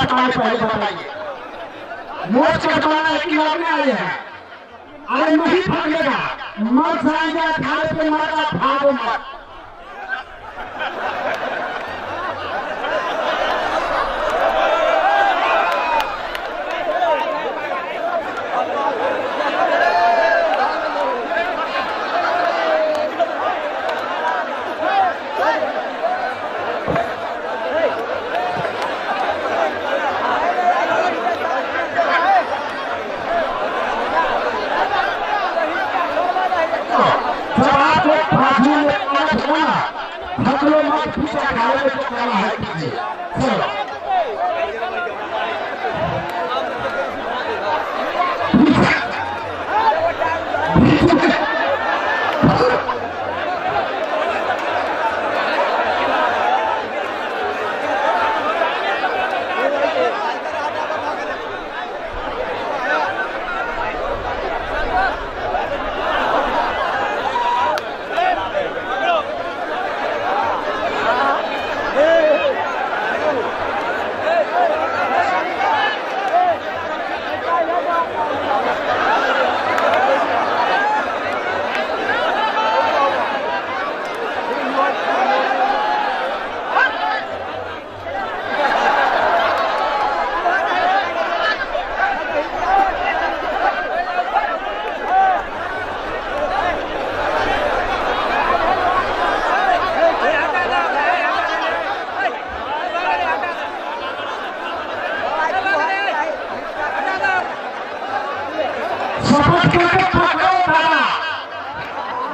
कटवाए पहले बताइए। मोर्च कटवाना एक किलो में आए हैं। आज नहीं भागेगा। मर जाएँगे अठारह पे मरगा भागो मत जब आप लोग फांसी में पलट हो ना फ़सलों मत पीछे खाने में कहना है कीजिए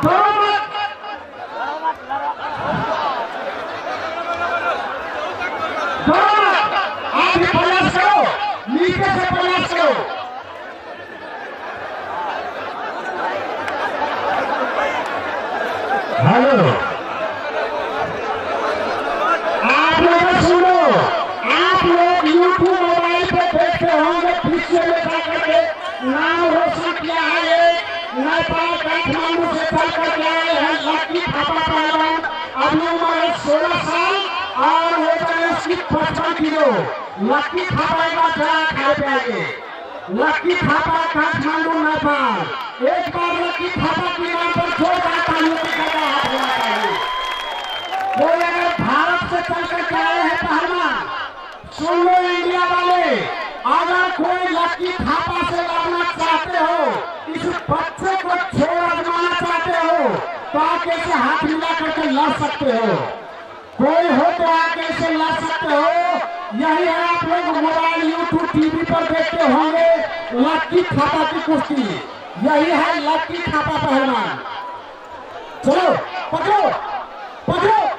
दो मत आप से प्रयास हेलो आप लोग सुनो, आप लोग यूट्यूब मोबाइल पे देखते होंगे पीछे में जा करके नाम रोशन किया है ये नेपाल काठमांडू से चल करके आए हैं लक्की थापा है सोलह साल और है थापा काठमांडू नेपाल एक बार लक्की थापा के पर की अगर भारत से चल कर के आए हैं सुन लो इंडिया वाले अगर कोई लक्की थापा से लड़ना चाहते हो, इस बच्चे को छोड़ आजमाना चाहते हो तो आगे से हाथ मिला करके लड़ सकते हो। कोई हो तो आगे से लड़ सकते हो। यही है, आप लोग मोबाइल यूट्यूब टीवी पर देखते होंगे लक्की थापा की कुश्ती। यही है लक्की थापा पहलवान। चलो, पकड़ो पकड़ो।